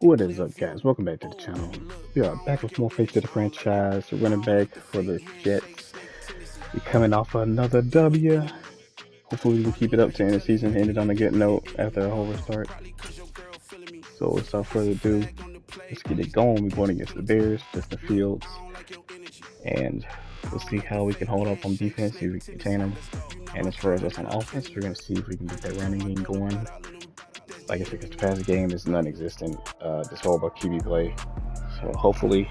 What is up, guys? Welcome back to the channel. We are back with more Face to the Franchise. The running back for the Jets. We're coming off another W. Hopefully, we can keep it up to end the season. Ended on a good note after a whole restart. So, without further ado, let's get it going. We're going against the Bears, Justin Fields. And we'll see how we can hold up on defense, see if we can contain them. And as far as us on offense, we're going to see if we can get that running game going like I said, the pass game is non-existent. Uh, this whole about QB play. So hopefully,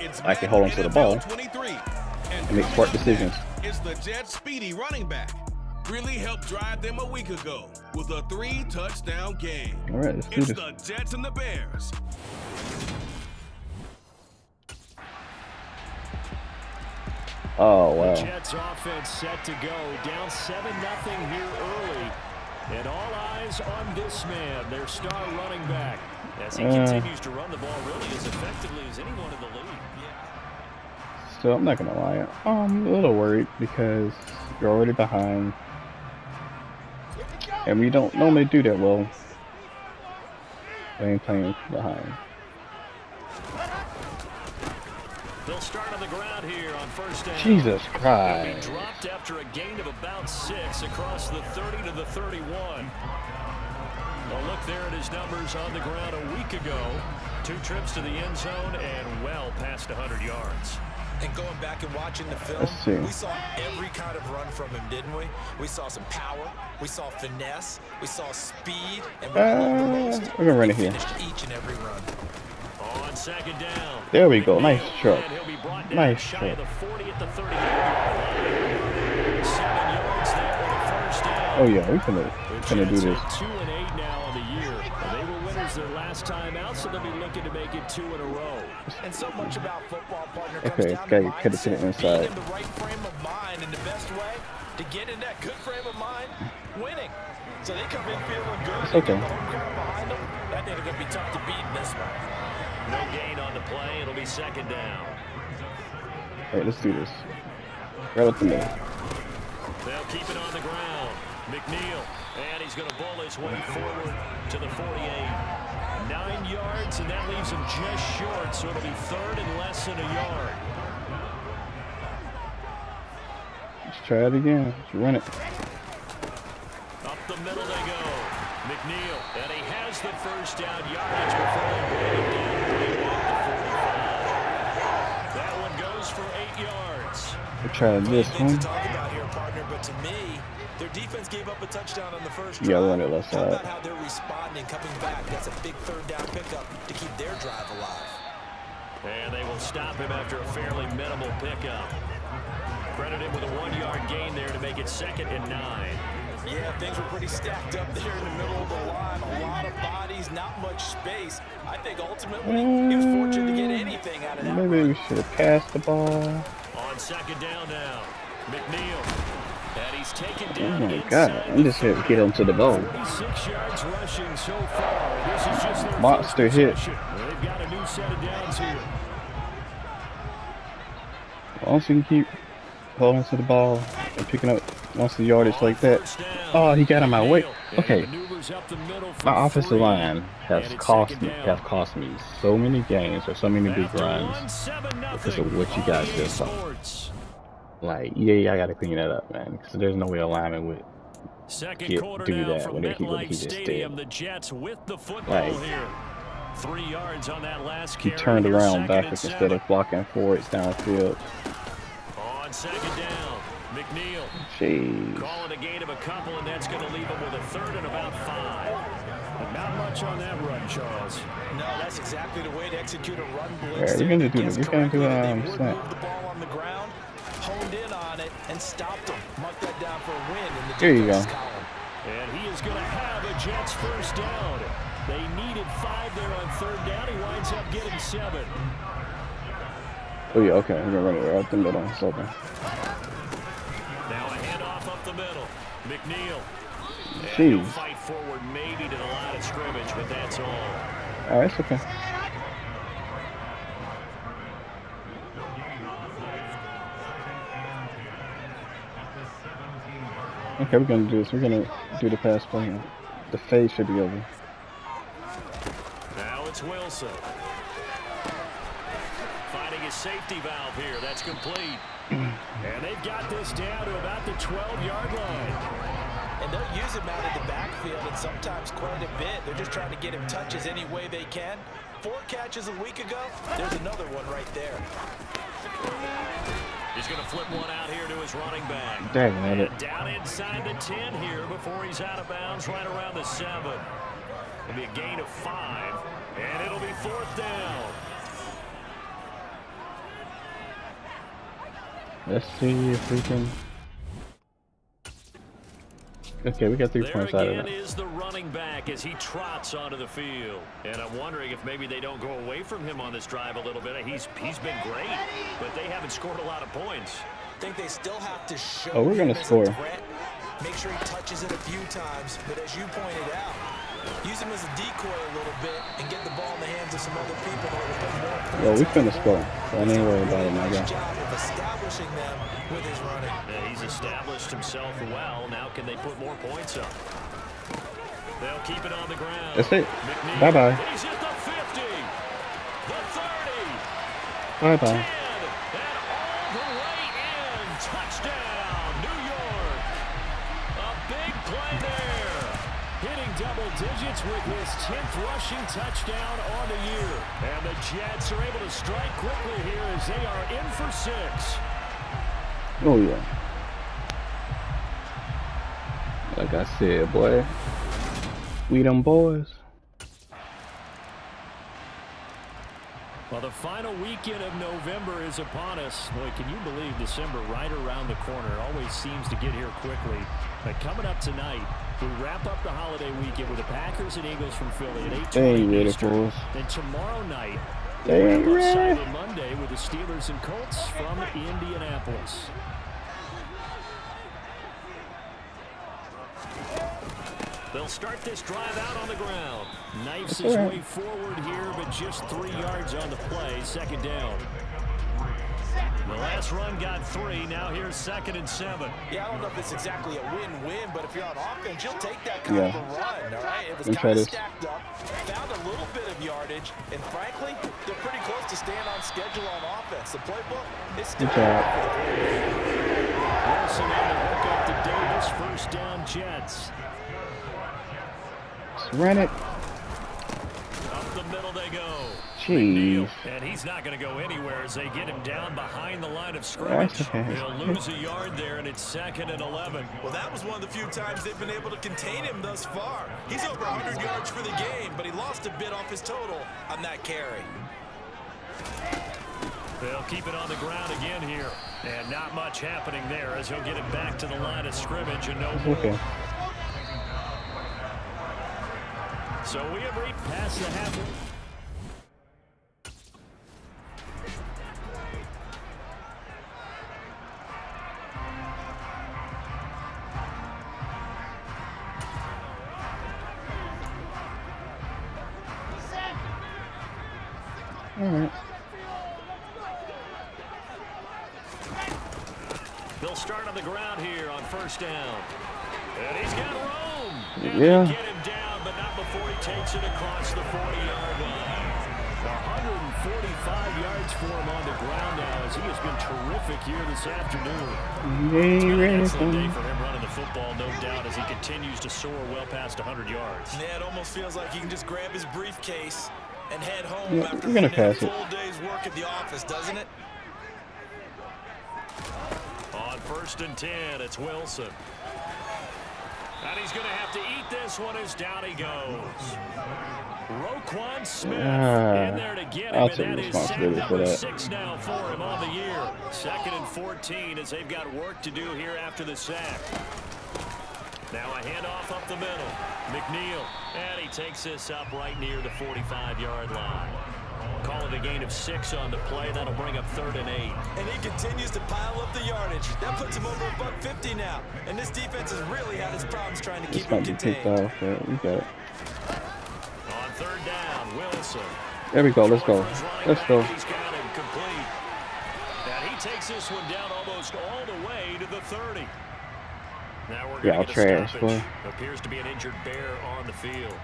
it's I can hold on to the ball and make smart decisions. It's the Jets' speedy running back. Really helped drive them a week ago with a three-touchdown game. All right, let's do it's this. the Jets and the Bears. Oh wow. The Jets offense set to go down 7 nothing here early. And all eyes on this man, their star running back, as he uh, continues to run the ball really as effectively as anyone in the league. So I'm not gonna lie, I'm a little worried because you're already behind, and we don't normally do that well. Playing playing behind. They'll start on the ground here on first down. Jesus Christ. dropped after a gain of about six across the 30 to the 31. A look there at his numbers on the ground a week ago. Two trips to the end zone and well past 100 yards. And going back and watching the film, we saw every kind of run from him, didn't we? We saw some power, we saw finesse, we saw speed, and we uh, the most, we're gonna run it here. each and every run. On second down. There we go. Nice truck. Nice truck. Oh yeah, we can gonna do this. Two and eight now on the year. They were winners their last time out, so they'll be looking to make it two in a row. And so much about football, partner, okay, comes down to mindset, being in the right frame of mind, and the best way to get in that good frame of mind, winning. So they come in feeling good. It's okay. The home behind them. I think it's gonna be tough to beat in this one. No gain on the play. It'll be second down. All right, let's do this. Right up the middle. They'll keep it on the ground. McNeil, and he's going to bull his way forward to the 48. Nine yards, and that leaves him just short, so it'll be third and less than a yard. Let's try it again. Let's run it. Up the middle they go. McNeil, and he has the first down yardage before they break it down. That one goes for eight yards. We're trying this one. Here, partner, but to me, their defense gave up a touchdown on the first drive. Yeah, run it left side. how they're responding, coming back. That's a big third down pickup to keep their drive alive. And they will stop him after a fairly minimal pickup. Credit him with a one-yard gain there to make it second and nine. Yeah, things were pretty stacked up there in the middle of the line. A lot of bodies, not much space. I think ultimately mm, he was fortunate to get anything out of that. Maybe run. we should have passed the ball. On second down now, McNeil. And he's taken down oh my god, I'm just here to get him to the ball. yards rushing so far. This is just Monster hit. They've got a new set of downs here. Once we can keep holding to the ball and picking up once the yardage like that. Oh, he got in my way. Okay. My offensive line has cost me have cost me so many games or so many big runs because of what you guys just saw. Like, yeah, yeah, I gotta clean that up, man. Because there's no way alignment would Second get, do that when he, MetLife he just did. The Jets with the like, here. Three yards on that last he turned around backwards instead of blocking forwards downfield. On second down, McNeil. Jeez. Calling a gain of a couple, and that's going to leave him with a third and about five. But not much on that run, Charles. No, that's exactly the way to execute a run blitz. Yeah, you're going to do this. You're going to do um, snap. the ball on the ground, honed in on it, and stopped him. Mark that down for a win in the Here you go. column. And he is going to have a Jets first down. They needed five there on third down. He winds up getting seven. Oh, yeah, okay. We're going to run it right up the middle. It's open. Now a handoff up the middle. McNeil. Jeez. Fight forward maybe to the line of scrimmage, but that's all. Oh, all right, it's okay. Okay, we're gonna do this. We're gonna do the pass play. The fade should be over. Now it's Wilson. Finding his safety valve here. That's complete. and they've got this down to about the 12-yard line. And they'll use him out of the backfield and sometimes quite a bit. They're just trying to get him touches any way they can. Four catches a week ago. There's another one right there. He's going to flip one out here to his running back. Dang it. Down inside the 10 here before he's out of bounds right around the 7. It'll be a gain of 5, and it'll be fourth down. Let's see if we can Okay, we got three there points out of that. is the running back as he trots onto the field. And I'm wondering if maybe they don't go away from him on this drive a little bit. He's he's been great, but they haven't scored a lot of points. think they still have to show Oh, we're gonna score. Make sure he touches it a few times, but as you pointed out, use him as a decoy a little bit and get the ball in the hands of some other people that will put more points. Well, we finna score. So I ain't worried about it, my Nice guy. job of establishing them with his running. Yeah, he's established himself well. Now can they put more points up? They'll keep it on the ground. That's it. McNeil, Bye-bye. 10th rushing touchdown on the year. And the Jets are able to strike quickly here as they are in for six. Oh yeah. Like I said, boy. We them boys. Well, the final weekend of November is upon us. Boy, can you believe December right around the corner? Always seems to get here quickly. But coming up tonight, we wrap up the holiday weekend with the Packers and Eagles from Philly at 8 They Eastern. Then tomorrow night, They wrap up. Cyber Monday with the Steelers and Colts from Indianapolis. They'll start this drive out on the ground. Knifes his way forward here, but just three yards on the play. Second down. The last run got three. Now here's second and seven. Yeah, I don't know if it's exactly a win-win, but if you're on offense, you'll take that kind Yeah. of a run, all right? It was Let me kind of this. stacked up, found a little bit of yardage, and frankly, they're pretty close to staying on schedule on offense. The playbook is still Good job. Wilson on the hook up to Davis. First down, Jets. Let's run it. Up the middle they go. Jeez. And he's not going to go anywhere as they get him down behind the line of scrimmage. That's okay. They'll lose a yard there, and it's second and 11. Well, that was one of the few times they've been able to contain him thus far. He's over 100 yards for the game, but he lost a bit off his total on that carry. They'll keep it on the ground again here. And not much happening there as he'll get it back to the line of scrimmage and no It's more. okay. So we have reached past the half. 145 for him on the ground now as he has been terrific here this afternoon. You ain't Been an for day for him running the football, no doubt, as he continues to soar well past 100 yards. Yeah, it almost feels like he can just grab his briefcase and head home Yeah, after we're gonna putting a pass it. full day's work at the office, doesn't it? On first and 10, it's Wilson. And he's going to have to eat this one as down he goes. Roquan Smith Ah, in there to get him, I'll and that is sack responsibility for number that. six now for him on the year. Second and 14 as they've got work to do here after the sack. Now a handoff up the middle. McNeil, and he takes this up right near the 45-yard line. Call it a gain of six on the play. That'll bring up third and eight. And he continues to pile up the yardage. That puts him over a buck 50 now. And this defense has really had its problems trying to This keep him might be picked contained. off, but we got it. On third down, Wilson. There we go. Let's go. For his running Let's go. He's got him complete. And he takes this one down almost all the way to the 30. Now we're Y'all going to get a trash, stoppage. boy. Appears to be an injured bear on the field.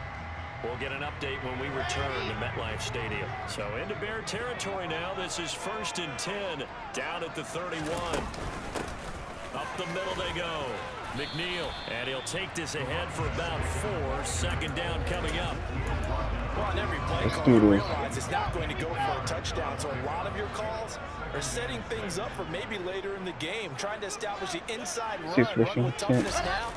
We'll get an update when we return to MetLife Stadium. So into Bear territory now. This is first and 10 down at the 31. Up the middle they go. McNeil, and he'll take this ahead for about four. Second down coming up. Well, on every play Let's call, you realize it's not going to go for a touchdown. So a lot of your calls are setting things up for maybe later in the game, trying to establish the inside run, run with toughness now.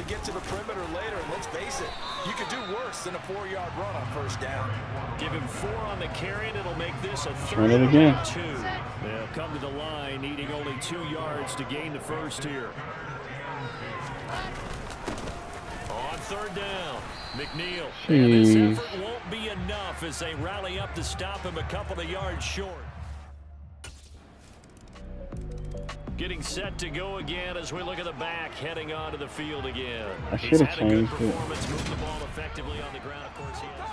Hopefully get to the perimeter later, and let's face it, you could do worse than a four-yard run on first down. Give him four on the carry, and it'll make this a third it again. two. They'll come to the line, needing only two yards to gain the first here. On third down, McNeil. Jeez. And this effort won't be enough as they rally up to stop him a couple of yards short. Getting set to go again as we look at the back heading onto the field again. I should have changed it. Moved the ball effectively on the ground. Of course, he has.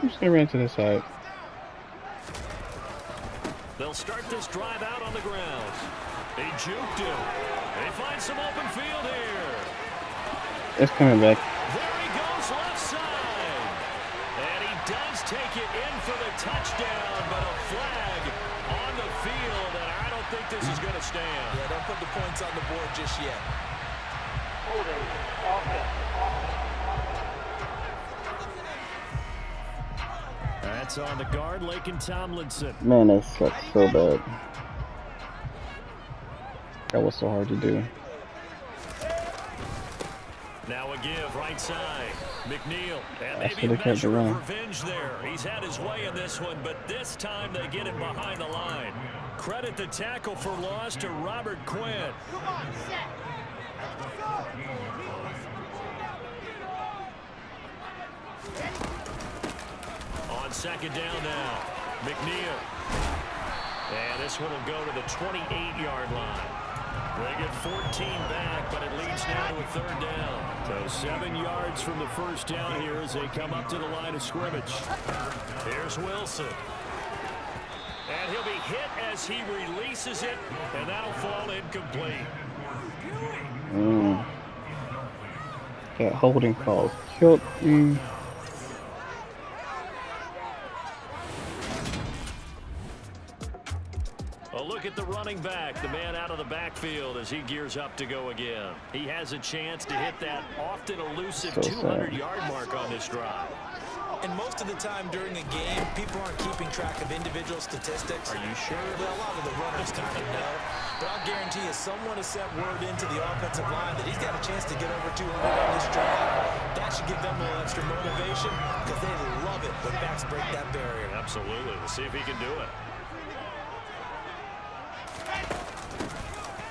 I'm just gonna run to the side. They'll start this drive out on the ground. They juked him. They find some open field here. It's coming back. There he goes left side. And he does take it in for the touchdown, but a flag on the field, and I don't think this is going to stand. Yeah, don't put the points on the board just yet. Holding. That's on the guard, Laken Tomlinson. Man, that sucks so bad. That was so hard to do. Now a give, right side. McNeil. And maybe a measure of revenge there. He's had his way in this one, but this time they get him behind the line. Credit the tackle for loss to Robert Quinn. On second down now, McNeil. And this one will go to the 28-yard line. They get 14 back, but it leads now to a third down. So seven yards from the first down here as they come up to the line of scrimmage. Here's Wilson. And he'll be hit as he releases it, and that'll fall incomplete. Mm. That holding call killed me. At running back, the man out of the backfield as he gears up to go again. He has a chance to hit that often elusive 200-yard mark on this drive. And most of the time during a game, people aren't keeping track of individual statistics. Are you sure? Well, a lot of the runners kind of know. But I'll guarantee you, someone has sent word into the offensive line that he's got a chance to get over 200 on this drive. That should give them a little extra motivation because they love it when backs break that barrier. Absolutely. We'll see if he can do it.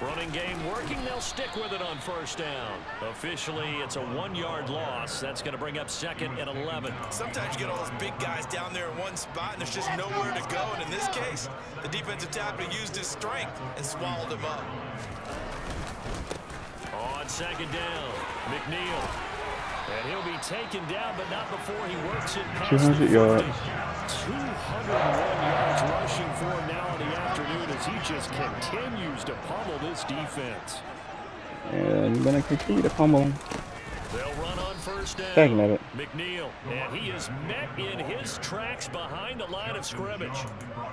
Running game working. They'll stick with it on first down. Officially, it's a one-yard loss. That's going to bring up second and 11. Sometimes you get all those big guys down there in one spot, and there's just nowhere to go. And in this case, the defensive tackle used his strength and swallowed him up. On second down, McNeil. And he'll be taken down, but not before he works it past 200 yards. 201 yards rushing for him now in the afternoon as he just continues to pummel this defense. And I'm going to continue to pummel. They'll run on first down. Second at it. McNeil, and he is met in his tracks behind the line of scrimmage.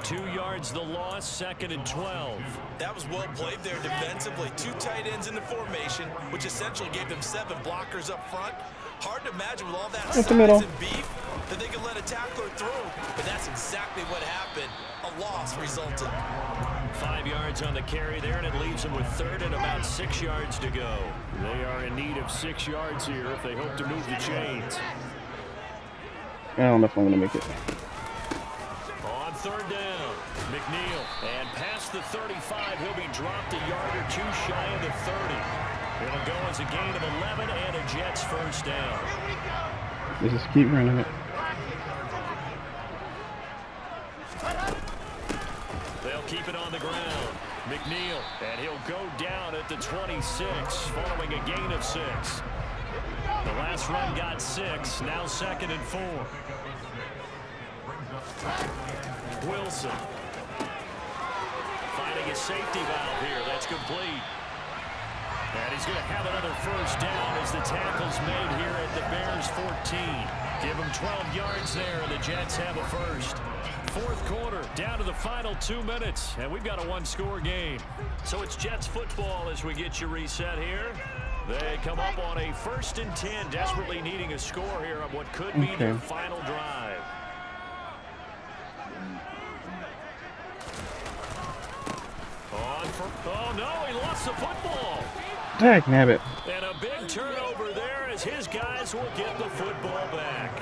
Two yards the loss, second and 12. That was well played there defensively. Two tight ends in the formation, which essentially gave them seven blockers up front. Hard to imagine with all that size and beef that they could let a tackler through, but that's exactly what happened. A loss resulted. Five yards on the carry there, and it leaves them with third and about six yards to go. They are in need of six yards here if they hope to move the chains. I don't know if I'm going to make it. On third down, McNeil. And past the 35, he'll be dropped a yard or two shy of the 30. It'll go as a gain of 11 and a Jets first down. They just keep running it. They'll keep it on the ground. McNeil, and he'll go down at the 26, following a gain of six. The last run got six, now second and four. Wilson Finding a safety valve here. That's complete. And he's going to have another first down as the tackle's made here at the Bears 14. Give him 12 yards there, and the Jets have a first. Fourth quarter, down to the final two minutes, and we've got a one-score game. So it's Jets football as we get you reset here. They come up on a first and 10, desperately needing a score here on what could be Okay. their final drive. On for, oh no, he lost the football. Dag nabbit. And a big turnover there as his guys will get the football back.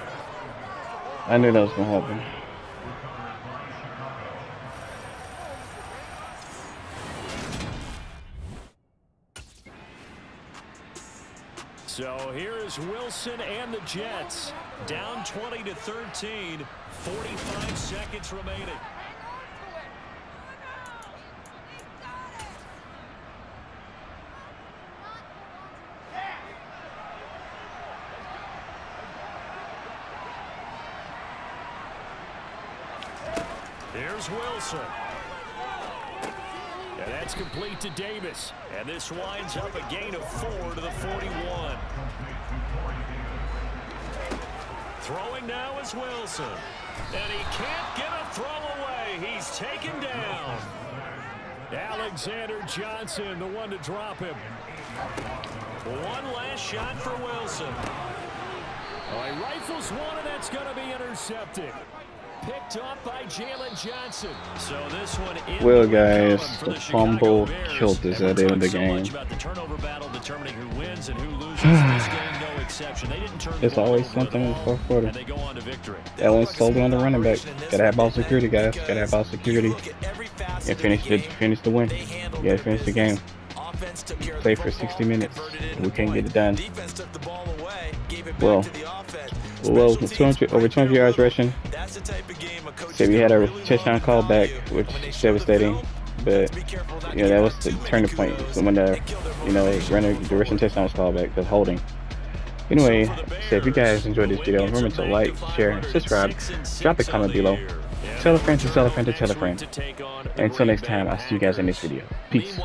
I knew that was gonna happen. So here is Wilson and the Jets. Down 20 to 13. 45 seconds remaining. Here's Wilson. Complete to Davis. And this winds up a gain of four to the 41. Throwing now is Wilson. And he can't get a throw away. He's taken down. Alexander Johnson, the one to drop him. One last shot for Wilson. He rifles one, and that's going to be intercepted. Picked up by Jaylon Johnson. So this one Well, guys, the the Chicago fumble Bears. killed us And at the we're end of the talking so game. about the turnover battle determining who wins and who loses. this game, no exception. They didn't turn the always something in the fourth quarter. And they go on to victory. Allen's solely on the running back. Gotta have ball security, guys. Gotta have ball security. And finish the finish the win. Yeah, finish the game. Play for 60 minutes. We can't get it done. Well, well, 200, over 200 yards rushing. Say we had a touchdown call back, which is devastating. But you know that was the turning point. So when the you know running the rushing touchdown was called back, the holding. Anyway, so if you guys enjoyed this video, remember to like, share, subscribe, drop a comment below. Tell a friend to tell a friend to tell a friend. Until next time, I'll see you guys in this video. Peace.